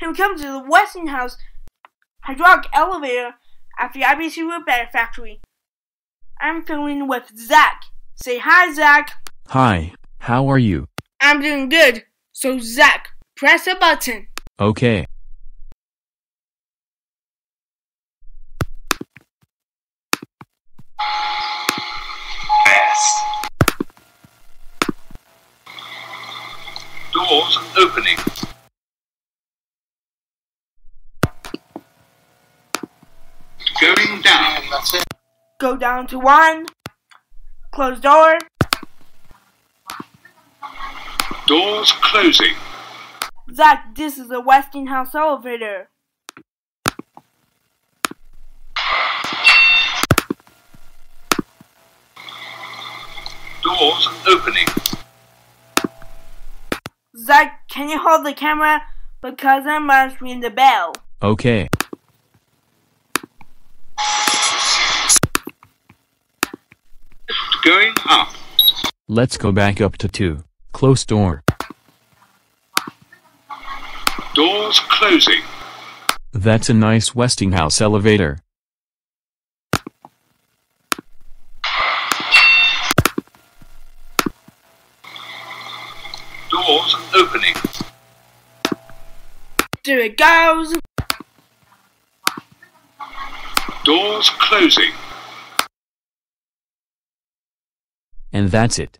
Here we come to the Westinghouse hydraulic elevator at the IBC Root Beer Factory. I'm filming with Zach. Say hi, Zach. Hi, how are you? I'm doing good. So, Zach, press a button. Okay. Fast. Doors opening. Going down. That's it. Go down to one. Close door. Doors closing. Zach, this is a Westinghouse elevator. Doors opening. Zach, can you hold the camera? Because I must ring the bell. Okay. Going up. Let's go back up to 2. Close door. Doors closing. That's a nice Westinghouse elevator. Doors opening. There it goes. Doors closing. And that's it.